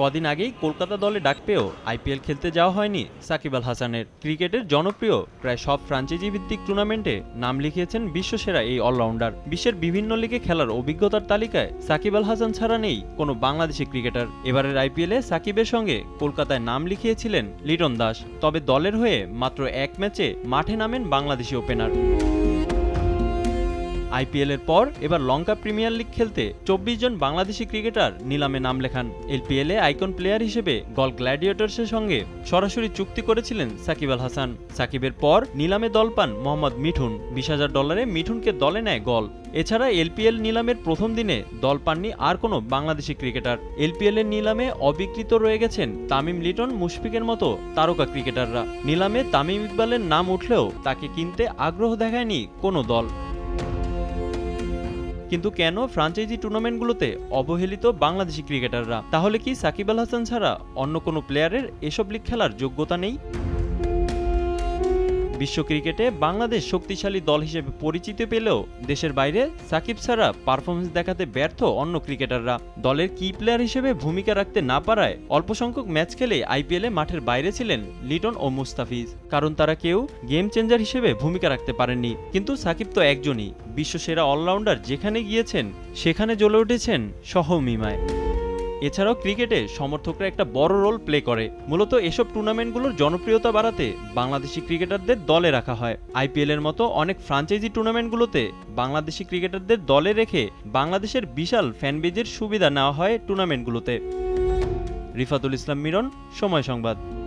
কদিন আগেই কলকাতা দলে ডাক পেয়েও আইপিএল খেলতে যাওয়া হয়নি সাকিব আল হাসানের। ক্রিকেটের জনপ্রিয় প্রায় সব ফ্রাঞ্চাইজি ভিত্তিক টুর্নামেন্টে নাম লিখিয়েছেন বিশ্বসেরা এই অলরাউন্ডার। বিশ্বের বিভিন্ন লিগে খেলার অভিজ্ঞতার তালিকায় সাকিব আল হাসান ছাড়া নেই কোনো বাংলাদেশি ক্রিকেটার। এবারের আইপিএলে সাকিবের সঙ্গে কলকাতায় নাম লিখিয়েছিলেন লিটন দাস, তবে দলের হয়ে মাত্র এক ম্যাচে মাঠে নামেন বাংলাদেশি ওপেনার। আইপিএলের পর এবার লঙ্কা প্রিমিয়ার লিগ খেলতে চব্বিশ জন বাংলাদেশি ক্রিকেটার নিলামে নাম লেখান। এলপিএলে আইকন প্লেয়ার হিসেবে গল গ্ল্যাডিয়েটর্সের সঙ্গে সরাসরি চুক্তি করেছিলেন সাকিব আল হাসান। সাকিবের পর নিলামে দল পান মোহাম্মদ মিঠুন। বিশ হাজার ডলারে মিঠুনকে দলে নেয় গল। এছাড়া এলপিএল নিলামের প্রথম দিনে দল পাননি আর কোনো বাংলাদেশি ক্রিকেটার। এলপিএল এর নিলামে অবিকৃত রয়ে গেছেন তামিম লিটন মুশফিকের মতো তারকা ক্রিকেটাররা। নিলামে তামিম ইকবালের নাম উঠলেও তাকে কিনতে আগ্রহ দেখায়নি কোনো দল। কিন্তু কেন ফ্রাঞ্চাইজি টুর্নামেন্টগুলোতে অবহেলিত বাংলাদেশি ক্রিকেটাররা? তাহলে কি সাকিব আল হাসান ছাড়া অন্য কোনো প্লেয়ারের এসব লিগ খেলার যোগ্যতা নেই? বিশ্ব ক্রিকেটে বাংলাদেশ শক্তিশালী দল হিসেবে পরিচিতি পেলেও দেশের বাইরে সাকিব ছাড়া পারফরমেন্স দেখাতে ব্যর্থ অন্য ক্রিকেটাররা। দলের কি প্লেয়ার হিসেবে ভূমিকা রাখতে না পারায় অল্প সংখ্যক ম্যাচ খেলে আইপিএলে মাঠের বাইরে ছিলেন লিটন ও মুস্তাফিজ। কারণ তারা কেউ গেম চেঞ্জার হিসেবে ভূমিকা রাখতে পারেননি। কিন্তু সাকিব তো একজনই। বিশ্বসেরা অলরাউন্ডার যেখানে গিয়েছেন, সেখানে জ্বলে উঠেছেন সহমিমায়। এছাড়াও ক্রিকেটে সমর্থকরা একটা বড় রোল প্লে করে। মূলত এসব টুর্নামেন্টগুলোর জনপ্রিয়তা বাড়াতে বাংলাদেশি ক্রিকেটারদের দলে রাখা হয়। আইপিএল এর মতো অনেক ফ্রাঞ্চাইজি টুর্নামেন্টগুলোতে বাংলাদেশি ক্রিকেটারদের দলে রেখে বাংলাদেশের বিশাল ফ্যানবেজের সুবিধা নেওয়া হয় টুর্নামেন্টগুলোতে। রিফাতুল ইসলাম মিরন, সময় সংবাদ।